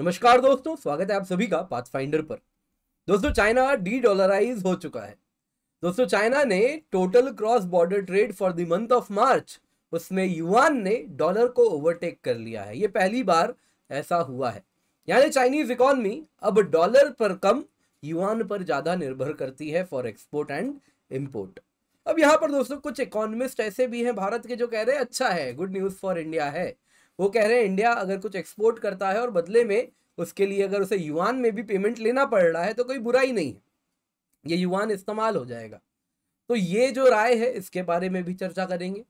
नमस्कार दोस्तों, स्वागत है आप सभी का पाथफाइंडर पर। दोस्तों, चाइना डी डॉलराइज हो चुका है। दोस्तों, चाइना ने total cross border trade for the month of March उसमें युआन ने डॉलर को ओवरटेक कर लिया है। ये पहली बार ऐसा हुआ है। यानी चाइनीज़ इकोनॉमी अब डॉलर पर कम युआन पर ज़्यादा निर्भर करती है फॉर एक्सपोर्ट एंड इम्पोर्ट अब यहाँ पर दोस्तों, कुछ इकोनॉमिस्ट ऐसे भी हैं भारत के जो कह रहे हैं अच्छा है गुड न्यूज़ फॉर इंडिया है। वो कह रहे हैं, इंडिया अगर कुछ एक्सपोर्ट करता है और बदले में उसके लिए अगर उसे युआन में भी पेमेंट लेना पड़ रहा है तो कोई बुराई नहीं है। ये युवान इस्तेमाल हो जाएगा। तो ये जो राय है, इसके बारे में भी चर्चा करेंगे।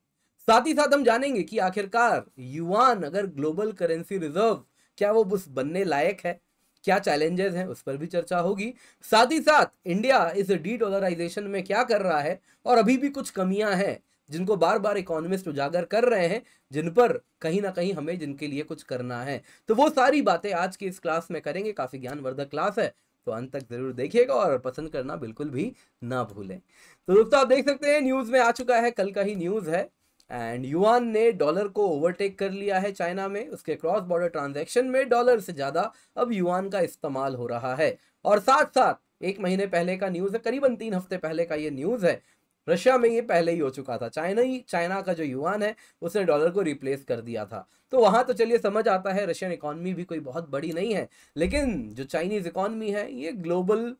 साथ ही साथ हम जानेंगे कि आखिरकार युवान अगर ग्लोबल करेंसी रिज़र्व क्या वो उस बनने लायक है? क्या चैलेंजेस हैं? उस पर भी चर्चा होगी। साथ ही साथ, इंडिया इस डी डॉलराइजेशन में क्या कर रहा है? और अभी भी कुछ कमियाँ हैं। जिनको बार बार इकोनॉमिस्ट उजागर कर रहे हैं, जिन पर कहीं ना कहीं हमें जिनके लिए कुछ करना है। तो वो सारी बातें आज की इस क्लास में करेंगे। काफ़ी ज्ञानवर्धक क्लास है तो अंत तक ज़रूर देखिएगा और पसंद करना बिल्कुल भी ना भूलें। तो दोस्तों, आप देख सकते हैं न्यूज़ में आ चुका है, कल का ही न्यूज़ है। एंड युआन ने डॉलर को ओवरटेक कर लिया है चाइना में। उसके क्रॉस बॉर्डर ट्रांजैक्शन में डॉलर से ज़्यादा अब युआन का इस्तेमाल हो रहा है। और साथ साथ एक महीने पहले का न्यूज़ है, करीबन तीन हफ़्ते पहले का ये न्यूज़ है। रशिया में ये पहले ही हो चुका था। चाइना ही, चाइना का जो युवान है, उसने डॉलर को रिप्लेस कर दिया था। तो वहाँ तो चलिए समझ आता है, रशियन इकॉनमी भी कोई बहुत बड़ी नहीं है, लेकिन जो चाइनीज़ इकॉनमी है, ये ग्लोबल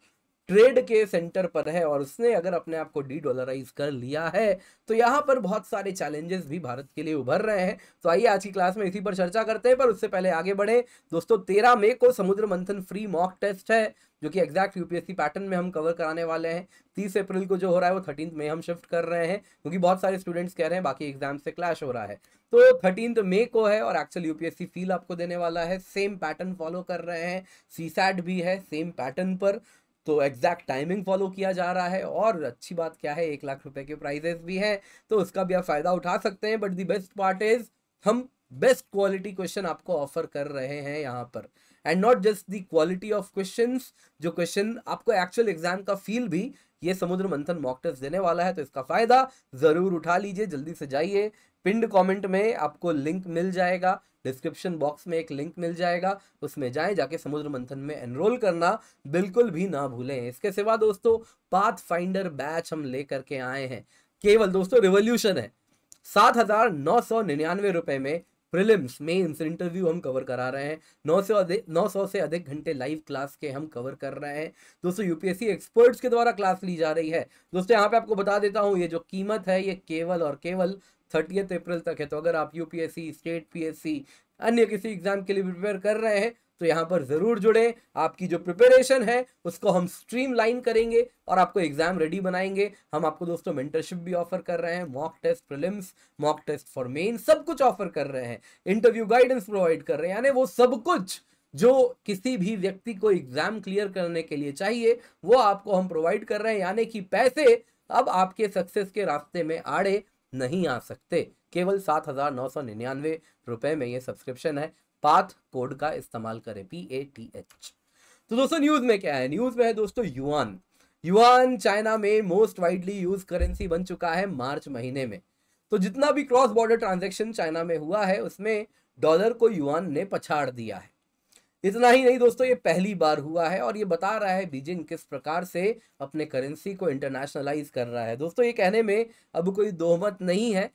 ट्रेड के सेंटर पर है और उसने अगर अपने आप को डी डॉलराइज कर लिया है तो यहाँ पर बहुत सारे चैलेंजेस भी भारत के लिए उभर रहे हैं। तो आइए आज की क्लास में इसी पर चर्चा करते हैं, पर उससे पहले आगे बढ़े। दोस्तों, तेरह मई को समुद्र मंथन फ्री मॉक टेस्ट है, जो कि एग्जैक्ट यूपीएससी पैटर्न में हम कवर कराने वाले हैं। तीस अप्रैल को जो हो रहा है, वो थर्टीन में हम शिफ्ट कर रहे हैं, क्योंकि बहुत सारे स्टूडेंट्स कह रहे हैं, बाकी एग्ज़ाम से क्लैश हो रहा है। तो थर्टीन मे को है और एक्चुअल यूपीएससी फील आपको देने वाला है। सेम पैटर्न फॉलो कर रहे हैं। सी भी है सेम पैटर्न पर। तो एग्जैक्ट टाइमिंग फॉलो किया जा रहा है और अच्छी बात क्या है, एक लाख रुपए के प्राइजेस भी हैं तो उसका भी आप फ़ायदा उठा सकते हैं but the best part is हम बेस्ट क्वालिटी क्वेश्चन आपको ऑफ़र कर रहे हैं यहाँ पर। And not just the quality of question जो क्वेश्चन आपको एक्चुअल एग्ज़ाम का फील भी, ये समुद्र मंथन मॉक टेस्ट देने वाला है तो इसका फ़ायदा ज़रूर उठा लीजिए, जल्दी से जाइए। पिंड कमेंट में आपको लिंक मिल जाएगा, डिस्क्रिप्शन बॉक्स में एक लिंक मिल जाएगा, उसमें जाएँ, जाके समुद्र मंथन में एनरोल करना बिल्कुल भी ना भूलें। इसके सिवा दोस्तों पाथ फाइंडर बैच हम लेकर के आए हैं। केवल दोस्तों रिवोल्यूशन है। सात हज़ार नौ सौ निन्यानवे रुपए में प्रिलिम्स मेंस इंटरव्यू हम कवर करा रहे हैं। नौ सौ अधिक नौ सौ से अधिक घंटे लाइव क्लास के हम कवर कर रहे हैं। दोस्तों यूपीएससी एक्सपर्ट्स के द्वारा क्लास ली जा रही है। दोस्तों, यहाँ पे आपको बता देता हूँ, ये जो कीमत है, ये केवल और केवल थर्टीथ अप्रैल तक है तो अगर आप यूपीएससी स्टेट पीएससी अन्य किसी एग्ज़ाम के लिए प्रिपेयर कर रहे हैं तो यहाँ पर ज़रूर जुड़े। आपकी जो प्रिपरेशन है, उसको हम स्ट्रीम लाइन करेंगे और आपको एग्ज़ाम रेडी बनाएँगे। हम आपको दोस्तों मेंटरशिप भी ऑफ़र कर रहे हैं mock test prelims mock test for main सब कुछ ऑफ़र कर रहे हैं। इंटरव्यू गाइडेंस प्रोवाइड कर रहे हैं, यानी वो सब कुछ जो किसी भी व्यक्ति को एग्ज़ाम क्लियर करने के लिए चाहिए, वो आपको हम प्रोवाइड कर रहे हैं। यानी कि पैसे अब आपके सक्सेस के रास्ते में आड़े। नहीं आ सकते। केवल सात हज़ार नौ सौ निन्यानवे रुपए में ये सब्सक्रिप्शन है। पाथ कोड का इस्तेमाल करें पी ए टी एच तो दोस्तों न्यूज़ में क्या है? न्यूज़ में है दोस्तों युआन युआन चाइना में मोस्ट वाइडली यूज़ करेंसी बन चुका है मार्च महीने में। तो जितना भी क्रॉस बॉर्डर ट्रांजेक्शन चाइना में हुआ है, उसमें डॉलर को युआन ने पछाड़ दिया है। इतना ही नहीं दोस्तों, ये पहली बार हुआ है और ये बता रहा है बीजिंग किस प्रकार से अपने करेंसी को इंटरनेशनलाइज कर रहा है। दोस्तों, ये कहने में अब कोई दोहमत नहीं है।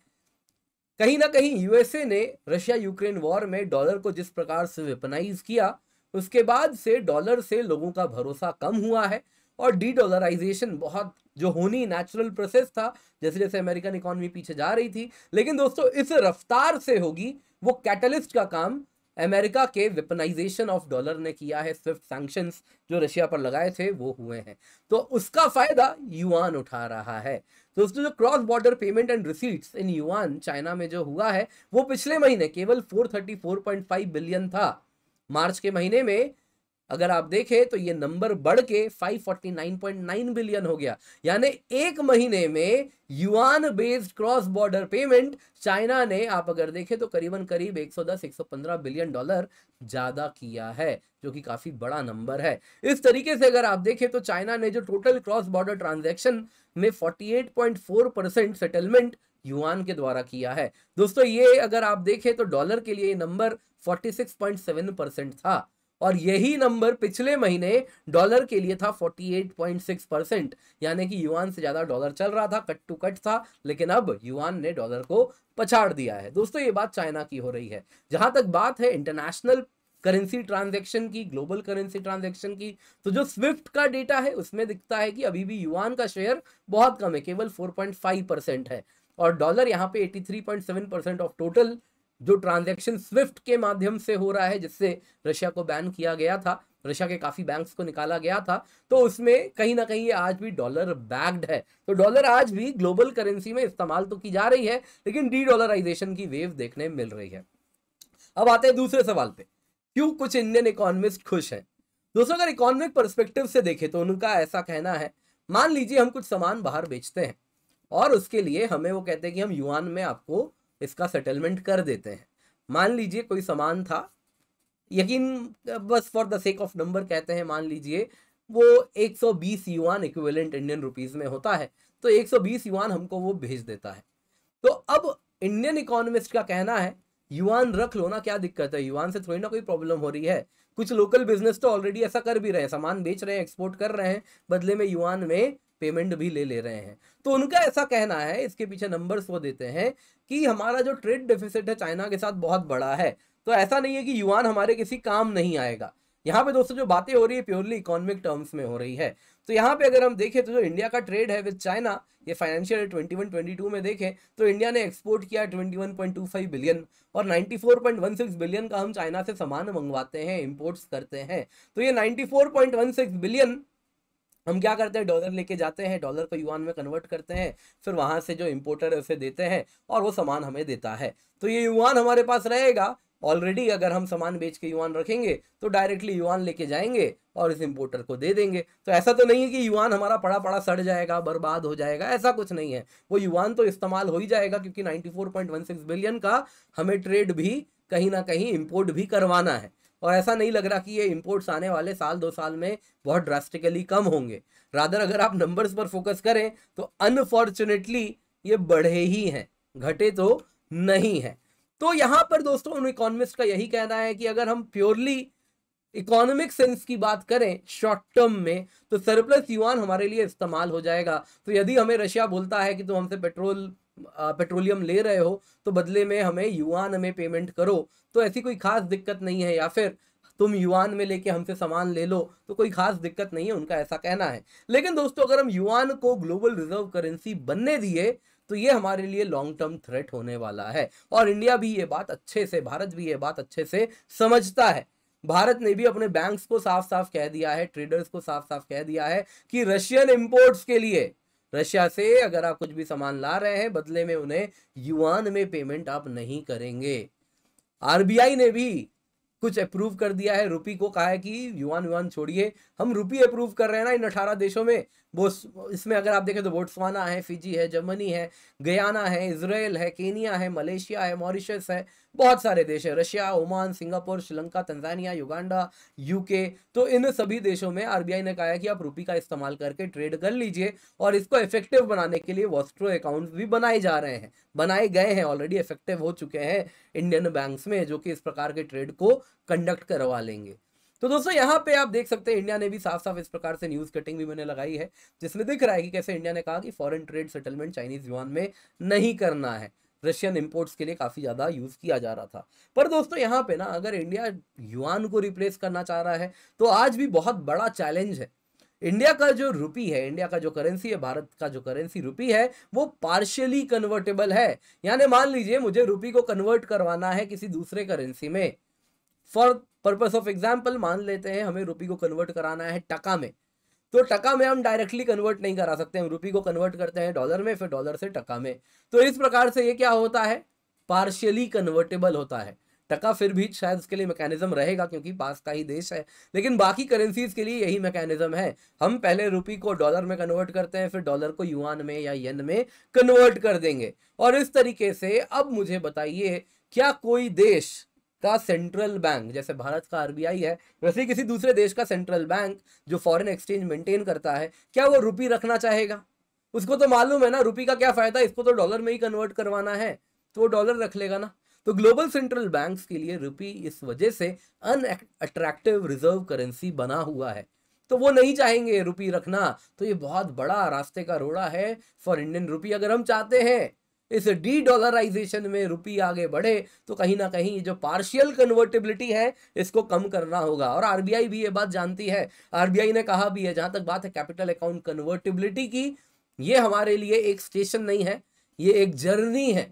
कहीं ना कहीं यूएसए ने रशिया यूक्रेन वॉर में डॉलर को जिस प्रकार से वेपनाइज किया, उसके बाद से डॉलर से लोगों का भरोसा कम हुआ है और डी डॉलराइजेशन बहुत जो होनी नेचुरल प्रोसेस था, जैसे जैसे अमेरिकन इकोनॉमी पीछे जा रही थी, लेकिन दोस्तों, इस रफ्तार से होगी वो कैटलिस्ट का काम अमेरिका के वेपनाइजेशन ऑफ़ डॉलर ने किया है स्विफ्ट सैंक्शंस जो रशिया पर लगाए थे, वो हुए हैं। तो उसका फ़ायदा युआन उठा रहा है। तो उसमें जो cross border payment and receipts in yuan China में जो हुआ है, वो पिछले महीने केवल 434.5 बिलियन था। मार्च के महीने में अगर आप देखें तो ये नंबर बढ़ के 549.9 बिलियन हो गया। यानी एक महीने में yuan based cross border payment China ने, आप अगर देखें तो करीबन करीब 110 115 बिलियन डॉलर ज़्यादा किया है, जो कि काफ़ी बड़ा नंबर है। इस तरीके से अगर आप देखें तो चाइना ने जो टोटल क्रॉस बॉर्डर ट्रांजेक्शन में 48.4 परसेंट सेटलमेंट युआन के द्वारा किया है। दोस्तों, ये अगर आप देखें तो डॉलर के लिए नंबर 46.7 परसेंट था। और यही नंबर पिछले महीने डॉलर के लिए था 48.6 परसेंट यानी कि युआन से ज़्यादा डॉलर चल रहा था कट टू कट था, लेकिन अब युआन ने डॉलर को पछाड़ दिया है। दोस्तों, ये बात चाइना की हो रही है। जहाँ तक बात है इंटरनेशनल करेंसी ट्रांजैक्शन की, ग्लोबल करेंसी ट्रांजैक्शन की तो जो स्विफ्ट का डेटा है, उसमें दिखता है कि अभी भी युआन का शेयर बहुत कम है, केवल 4.5 परसेंट है। और डॉलर यहाँ पे 83.7 परसेंट ऑफ़ टोटल जो ट्रांजैक्शन स्विफ्ट के माध्यम से हो रहा है, जिससे रशिया को बैन किया गया था, रशिया के काफ़ी बैंक्स को निकाला गया था तो उसमें कहीं ना कहीं ये आज भी डॉलर बैग्ड है। तो डॉलर आज भी ग्लोबल करेंसी में इस्तेमाल तो की जा रही है, लेकिन डी डॉलराइजेशन की वेव देखने मिल रही है। अब आते हैं दूसरे सवाल पे। क्यों कुछ इंडियन इकोनॉमिस्ट खुश हैं? दोस्तों, अगर इकोनॉमिक परस्पेक्टिव से देखें तो उनका ऐसा कहना है, मान लीजिए हम कुछ सामान बाहर बेचते हैं, और उसके लिए हमें वो कहते हैं कि हम युआन में आपको इसका सेटलमेंट कर देते हैं। मान लीजिए कोई सामान था, यकीन, बस for the sake of number कहते हैं, मान लीजिए, वो 120 युआन इक्विवेलेंट इंडियन रुपीस में होता है तो 120 युआन हमको वो भेज देता है। तो अब इंडियन इकोनॉमिस्ट का कहना है युआन रख लो ना, क्या दिक्कत है? युआन से थोड़ी ना कोई प्रॉब्लम हो रही है। कुछ लोकल बिज़नेस तो ऑलरेडी ऐसा कर भी रहे हैं, सामान बेच रहे हैं एक्सपोर्ट कर रहे हैं, बदले में युआन में पेमेंट भी ले ले रहे हैं। तो उनका ऐसा कहना है, इसके पीछे नंबर्स वो देते हैं कि हमारा जो ट्रेड डेफिसिट है चाइना के साथ बहुत बड़ा है। तो ऐसा नहीं है कि युवान हमारे किसी काम नहीं आएगा। यहाँ पे दोस्तों जो बातें हो रही है प्योरली इकोनॉमिक टर्म्स में हो रही है। तो यहाँ पे अगर हम देखें तो जो इंडिया का ट्रेड है विद चाइना ये फाइनेंशियल 21 22 में देखें तो इंडिया ने एक्सपोर्ट किया 21.25 बिलियन और 94.16 बिलियन का हम चाइना से सामान मंगवाते हैं इंपोर्ट्स करते हैं। तो ये 94.16 बिलियन हम क्या करते हैं? डॉलर लेके जाते हैं, डॉलर को युवान में कन्वर्ट करते हैं, फिर वहाँ से जो इम्पोर्टर है उसे देते हैं और वो सामान हमें देता है। तो ये युवान हमारे पास रहेगा। ऑलरेडी अगर हम सामान बेच के युवान रखेंगे तो डायरेक्टली युवान लेके जाएँगे और इस इम्पोर्टर को दे देंगे। तो ऐसा तो नहीं है कि युवान हमारा पड़ा पड़ा सड़ जाएगा, बर्बाद हो जाएगा, ऐसा कुछ नहीं है। वो युवान तो इस्तेमाल हो ही जाएगा क्योंकि 94.16 बिलियन का हमें ट्रेड भी कहीं ना कहीं इम्पोर्ट भी करवाना है। और ऐसा नहीं लग रहा कि ये इम्पोर्ट्स आने वाले साल, दो साल में बहुत ड्रास्टिकली कम होंगे। रादर अगर आप नंबर्स पर फोकस करें तो अनफॉर्चुनेटली ये बढ़े ही हैं, घटे तो नहीं है। तो यहाँ पर दोस्तों उन इकोनॉमिस्ट का यही कहना है कि अगर हम प्योरली इकोनॉमिक सेंस की बात करें शॉर्ट टर्म में तो सरप्लस युवान हमारे लिए इस्तेमाल हो जाएगा। तो यदि हमें रशिया बोलता है कि तुम तो हमसे पेट्रोल पेट्रोलियम ले रहे हो तो बदले में हमें युवान में पेमेंट करो। तो ऐसी कोई खास दिक्कत नहीं है या फिर तुम युवान में लेके हमसे सामान ले लो तो कोई खास दिक्कत नहीं है, उनका ऐसा कहना है। लेकिन दोस्तों, अगर हम युवान को ग्लोबल रिज़र्व करेंसी बनने दिए तो ये हमारे लिए लॉन्ग टर्म थ्रेट होने वाला है। और इंडिया भी ये बात अच्छे से, भारत भी ये बात अच्छे से समझता है। भारत ने भी अपने बैंक्स को साफ़ साफ़ कह दिया है ट्रेडर्स को साफ़ साफ़ कह दिया है कि रशियन इंपोर्ट्स के लिए रशिया से अगर आप कुछ भी सामान ला रहे हैं, बदले में उन्हें युआन में पेमेंट आप नहीं करेंगे। आरबीआई ने भी कुछ अप्रूव कर दिया है। रुपी को कहा है कि, युआन युआन छोड़िए। हम रुपी अप्रूव कर रहे हैं ना इन अठारह देशों में। वो इसमें अगर आप देखें तो बोट्सवाना है, फिजी है, जर्मनी है, गयाना है इसराइल है, केनिया है, मलेशिया है, मॉरिशस है, बहुत सारे देश है। Russia, Oman, Singapore, Sri Lanka, Tanzania, Uganda, UK तो इन सभी देशों में आरबीआई ने कहा है कि आप रुपी का इस्तेमाल करके ट्रेड कर लीजिए और इसको इफ़ेक्टिव बनाने के लिए वॉस्ट्रो अकाउंट भी बनाए जा रहे हैं। बनाए गए हैं, ऑलरेडी इफ़ेक्टिव हो चुके हैं इंडियन बैंक्स में, जो कि इस प्रकार के ट्रेड को कंडक्ट करवा लेंगे। तो दोस्तों, यहाँ पे आप देख सकते हैं इंडिया ने भी साफ़ साफ़ इस प्रकार से न्यूज़ कटिंग भी मैंने लगाई है, जिसमें दिख रहा है कि कैसे इंडिया ने कहा कि foreign trade settlement Chinese yuan में नहीं करना है। रशियन इंपोर्ट्स के लिए काफ़ी ज़्यादा यूज़ किया जा रहा था। पर दोस्तों, यहाँ पे ना, अगर इंडिया युआन को रिप्लेस करना चाह रहा है तो आज भी बहुत बड़ा चैलेंज है। इंडिया का जो रुपी है, इंडिया का जो करेंसी है, भारत का जो करेंसी रुपी है, वो पार्शियली कन्वर्टेबल है। यानी मान लीजिए, मुझे रुपी को कन्वर्ट करवाना है किसी दूसरे करेंसी में फॉर पर्पस ऑफ़ एग्ज़ाम्पल मान लेते हैं, हमें रुपी को कन्वर्ट कराना है टका में। तो टका में हम डायरेक्टली कन्वर्ट नहीं करा सकते, हम रुपी को कन्वर्ट करते हैं डॉलर में, फिर डॉलर से टका में। तो इस प्रकार से ये क्या होता है? पार्शियली कन्वर्टेबल होता है। टका फिर भी शायद उसके लिए मैकेनिज्म रहेगा, क्योंकि पास का ही देश है। लेकिन बाकी करेंसीज के लिए यही मैकेनिज्म है। हम पहले रुपी को डॉलर में कन्वर्ट करते हैं, फिर डॉलर को युआन में या येन में कन्वर्ट कर देंगे। और इस तरीके से अब मुझे बताइए, क्या कोई देश का सेंट्रल बैंक जैसे भारत का आरबीआई है, वैसे किसी दूसरे देश का सेंट्रल बैंक जो फॉरेन एक्सचेंज मेंटेन करता है, क्या वो रुपी रखना चाहेगा? उसको तो मालूम है ना रुपी का क्या फ़ायदा, इसको तो डॉलर में ही कन्वर्ट करवाना है तो वो डॉलर रख लेगा ना। तो ग्लोबल सेंट्रल बैंक्स के लिए रुपी इस वजह से अनअट्रैक्टिव रिज़र्व करेंसी बना हुआ है। तो वो नहीं चाहेंगे रुपी रखना तो ये बहुत बड़ा रास्ते का रोड़ा है फॉर इंडियन रुपी अगर हम चाहते हैं इस डी डॉलराइजेशन में रुपी आगे बढ़े तो कहीं ना कहीं जो पार्शियल कन्वर्टेबिलिटी है, इसको कम करना होगा। और आरबीआई भी ये बात जानती है। आरबीआई ने कहा भी है, जहाँ तक बात है कैपिटल अकाउंट कन्वर्टेबिलिटी की, ये हमारे लिए एक स्टेशन नहीं है, ये एक जर्नी है।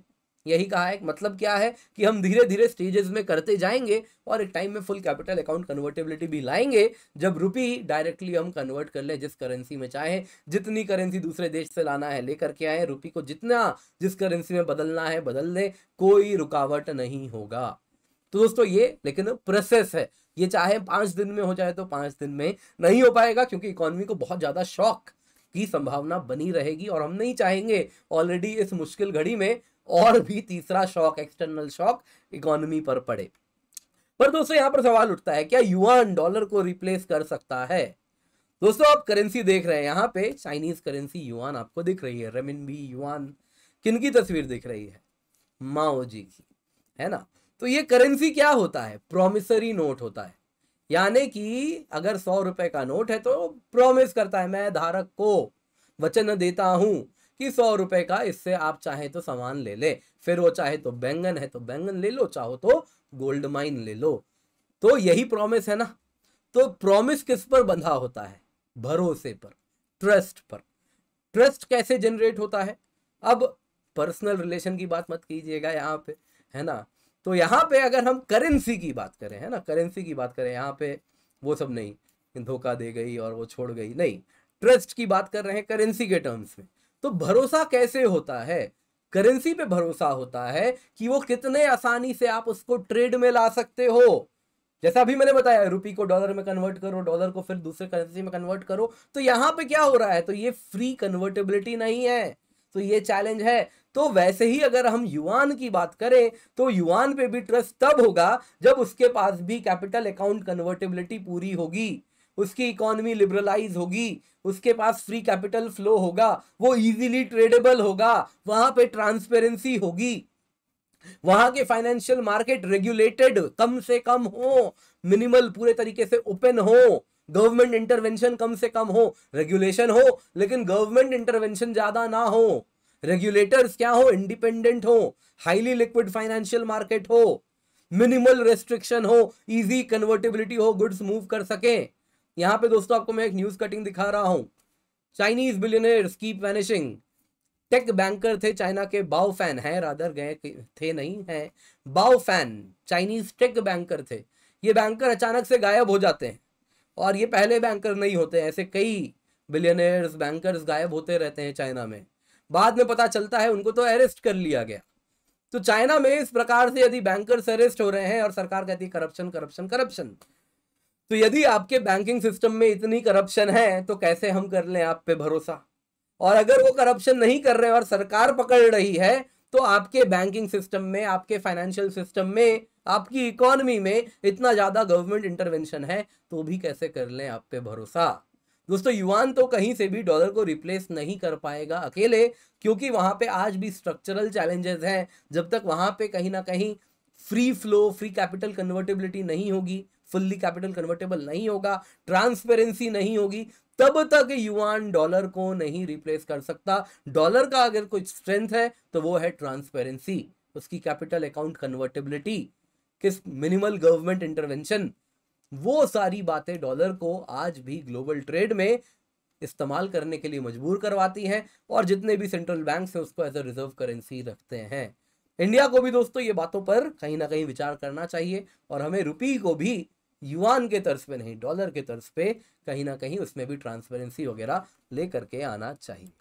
यही कहा है मतलब क्या है कि हम धीरे धीरे स्टेजेस में करते जाएँगे और एक टाइम में फुल कैपिटल अकाउंट कन्वर्टेबिलिटी भी लाएँगे, जब रुपी डायरेक्टली हम कन्वर्ट कर ले जिस करेंसी में चाहे, जितनी करेंसी दूसरे देश से लाना है, लेकर के आए रुपी को जितना जिस करेंसी में बदलना है, बदल ले कोई रुकावट नहीं होगा। तो दोस्तों, ये लेकिन प्रोसेस है। ये चाहे पाँच दिन में हो जाए तो पाँच दिन में नहीं हो पाएगा, क्योंकि इकोनॉमी को बहुत ज़्यादा शौक की संभावना बनी रहेगी और हम नहीं चाहेंगे ऑलरेडी इस मुश्किल घड़ी में और भी तीसरा शॉक एक्सटर्नल शॉक इकोनॉमी पर पड़े। पर दोस्तों, यहाँ पर सवाल उठता है, क्या युआन डॉलर को रिप्लेस कर सकता है? दोस्तों, आप करेंसी देख रहे हैं, यहाँ पे चाइनीज़ करेंसी युआन आपको दिख रही है रेमिनबी युआन किन की तस्वीर दिख रही है? माओ जी की, है ना? तो ये करेंसी क्या होता है? प्रोमिसरी नोट होता है। यानी कि अगर सौ रुपए का नोट है तो प्रॉमिस करता है, मैं धारक को वचन देता हूँ कि सौ रुपए का इससे आप चाहे तो सामान ले ले। फिर वो चाहे तो बैंगन है तो बैंगन ले लो, चाहो तो गोल्ड माइन ले लो। तो यही प्रॉमिस है ना? तो प्रॉमिस किस पर बंधा होता है? भरोसे पर ट्रस्ट पर। ट्रस्ट कैसे जनरेट होता है? अब पर्सनल रिलेशन की बात मत कीजिएगा यहाँ पे, है ना? तो यहाँ पे अगर हम करेंसी की बात करें, है ना? करेंसी की बात करें, यहाँ पे वो सब नहीं। धोखा दे गई और वो छोड़ गई। नहीं ट्रस्ट की बात कर रहे हैं करेंसी के टर्म्स में। तो भरोसा कैसे होता है? करेंसी पे भरोसा होता है कि वो कितने आसानी से आप उसको ट्रेड में ला सकते हो। जैसा अभी मैंने बताया रुपी को डॉलर में कन्वर्ट करो डॉलर को फिर दूसरे करेंसी में कन्वर्ट करो। तो यहाँ पे क्या हो रहा है? तो ये फ्री कन्वर्टेबिलिटी नहीं है। तो ये चैलेंज है। तो वैसे ही अगर हम युवान की बात करें तो युवान पे भी ट्रस्ट तब होगा जब उसके पास भी कैपिटल अकाउंट कन्वर्टेबिलिटी पूरी होगी, उसकी इकोनॉमी लिबरलाइज होगी, उसके पास फ्री कैपिटल फ्लो होगा, वो इजीली ट्रेडेबल होगा, वहाँ पे ट्रांसपेरेंसी होगी। वहाँ के फाइनेंशियल मार्केट रेगुलेटेड कम से कम हो मिनिमल पूरे तरीके से ओपन हो गवर्नमेंट इंटरवेंशन कम से कम हो रेगुलेशन हो, लेकिन गवर्नमेंट इंटरवेंशन ज़्यादा ना हो। रेगुलेटर्स क्या हो? इंडिपेंडेंट हो हाईली लिक्विड फाइनेंशियल मार्केट हो मिनिमल रेस्ट्रिक्शन हो इजी कन्वर्टेबिलिटी हो गुड्स मूव कर सके। यहाँ पे दोस्तों आपको मैं एक न्यूज़ कटिंग दिखा रहा हूँ। Chinese billionaires keep vanishing tech banker थे चाइना के बाओ फ़ैन है रादर गए थे नहीं, है। बाओ फ़ैन चाइनीज़ टेक बैंकर थे। ये बैंकर अचानक से गायब हो जाते हैं। और ये पहले बैंकर नहीं होते ऐसे कई बिलियनर्स बैंकर्स गायब होते रहते हैं चाइना में। बाद में पता चलता है उनको तो अरेस्ट कर लिया गया। तो चाइना में इस प्रकार से यदि बैंकर्स अरेस्ट हो रहे हैं और सरकार कहती है करप्शन करप्शन करप्शन तो यदि आपके बैंकिंग सिस्टम में इतनी करप्शन है तो कैसे हम कर लें आप पे भरोसा? और अगर वो करप्शन नहीं कर रहे और सरकार पकड़ रही है तो आपके बैंकिंग सिस्टम में, आपके फाइनेंशियल सिस्टम में, आपकी इकोनॉमी में इतना ज़्यादा गवर्नमेंट इंटरवेंशन है तो भी कैसे कर लें आप पे भरोसा? दोस्तों, युवान तो कहीं से भी डॉलर को रिप्लेस नहीं कर पाएगा अकेले, क्योंकि वहाँ पे आज भी स्ट्रक्चरल चैलेंजेस हैं। जब तक वहाँ पे कहीं ना कहीं free flow free capital convertibility नहीं होगी फुल्ली कैपिटल कन्वर्टेबल नहीं होगा ट्रांसपेरेंसी नहीं होगी, तब तक युवान डॉलर को नहीं रिप्लेस कर सकता। डॉलर का अगर कोई स्ट्रेंथ है तो वो है ट्रांसपेरेंसी उसकी कैपिटल अकाउंट कन्वर्टेबिलिटी किस मिनिमल गवर्नमेंट इंटरवेंशन वो सारी बातें डॉलर को आज भी ग्लोबल ट्रेड में इस्तेमाल करने के लिए मजबूर करवाती हैं और जितने भी सेंट्रल बैंक है उसको एज अ रिज़र्व करेंसी रखते हैं। इंडिया को भी दोस्तों ये बातों पर कहीं ना कहीं विचार करना चाहिए और हमें रुपी को भी युवान के तर्ज पे नहीं डॉलर के तर्ज पे कहीं ना कहीं उसमें भी ट्रांसपेरेंसी वगैरह लेकर के आना चाहिए।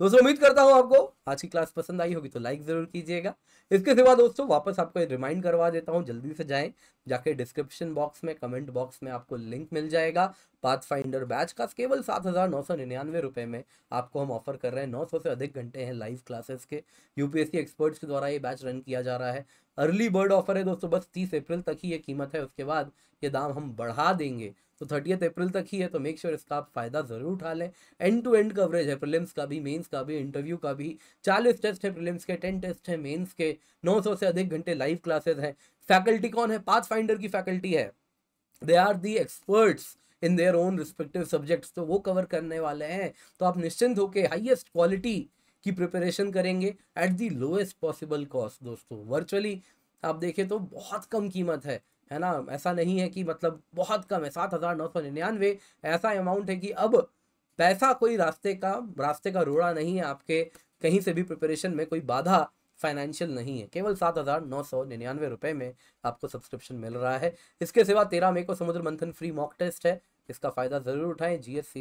दोस्तों, उम्मीद करता हूँ आपको आज की क्लास पसंद आई होगी तो लाइक ज़रूर कीजिएगा। इसके सिवा दोस्तों, वापस आपको रिमाइंड करवा देता हूँ, जल्दी से जाएँ, जाके डिस्क्रिप्शन बॉक्स में कमेंट बॉक्स में आपको लिंक मिल जाएगा। पाथ फाइंडर बैच का केवल सात हज़ार नौ सौ निन्यानवे रुपये में आपको हम ऑफ़र कर रहे हैं। नौ सौ से अधिक घंटे हैं लाइव क्लासेस के। यूपीएससी एक्सपर्ट्स के द्वारा ये बैच रन किया जा रहा है। अर्ली बर्ड ऑफ़र है दोस्तों, बस तीस अप्रैल तक ही ये कीमत है। उसके बाद ये दाम हम बढ़ा देंगे। तो थर्टियथ अप्रैल तक ही है तो मेक श्योर sure इसका आप फ़ायदा ज़रूर उठा लें एंड टू एंड कवरेज है प्रिलिम्स का भी मेंस का भी इंटरव्यू का भी। चालीस टेस्ट है प्रिलिम्स के टेन टेस्ट है मेंस के, नौ सौ से अधिक घंटे लाइव क्लासेस हैं। फैकल्टी कौन है? पाथ फाइंडर की फैकल्टी है। They are the experts in their own respective subjects तो वो कवर करने वाले हैं। तो आप निश्चिंत होकर हाइएस्ट क्वालिटी की प्रिपरेशन करेंगे at the lowest possible cost दोस्तों। वर्चुअली आप देखें तो बहुत कम कीमत है। है ना? ऐसा नहीं है कि मतलब बहुत कम है, सात हज़ार नौ सौ निन्यानवे। ऐसा अमाउंट है कि अब पैसा कोई रास्ते का रास्ते का रोड़ा नहीं है आपके। कहीं से भी प्रिपरेशन में कोई बाधा फाइनेंशियल नहीं है। केवल सात हज़ार नौ सौ निन्यानवे रुपये में आपको सब्सक्रिप्शन मिल रहा है। इसके सिवा तेरह मई को समुद्र मंथन फ्री मॉक टेस्ट है। इसका फ़ायदा ज़रूर उठाएँ। जी एस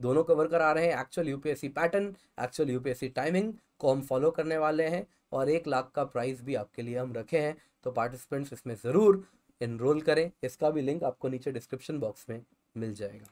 दोनों कवर करा रहे हैं। Actual UPSC pattern actual UPSC timing को हम फॉलो करने वाले हैं। और एक लाख का प्राइस भी आपके लिए हम रखे हैं। तो पार्टिसिपेंट्स इसमें ज़रूर इनरोल करें इसका भी लिंक आपको नीचे डिस्क्रिप्शन बॉक्स में मिल जाएगा।